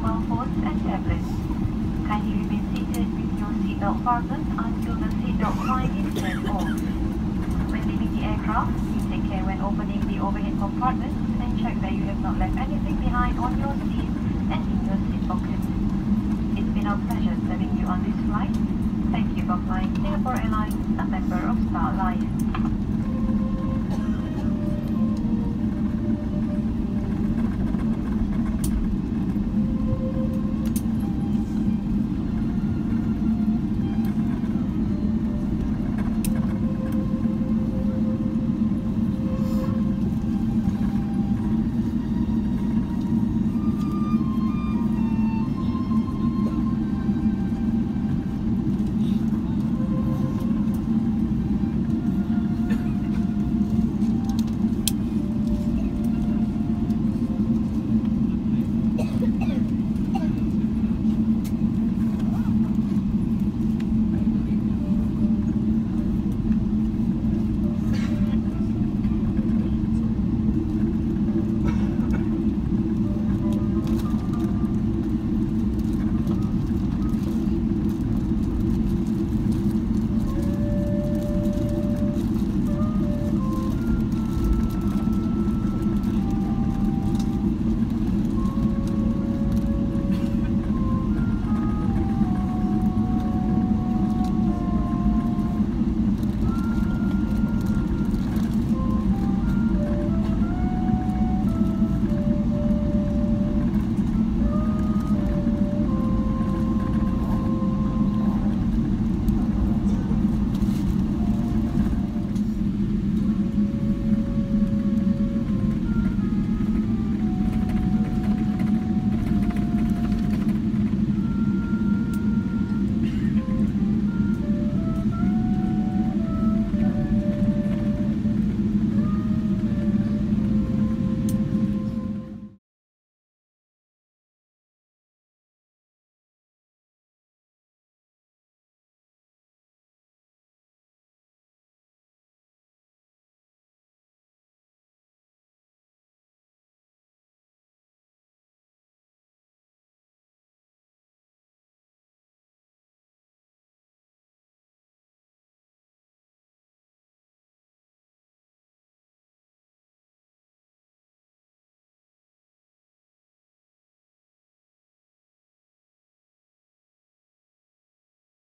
you mobile phones and tablets. Kindly remain seated with your seatbelt fastened until the seatbelt sign is turned off. When leaving the aircraft, please take care when opening the overhead compartments and check that you have not left anything behind on your seat and in your seat pocket. It's been our pleasure serving you on this flight. Thank you for flying Singapore Airlines, a member of Star Alliance.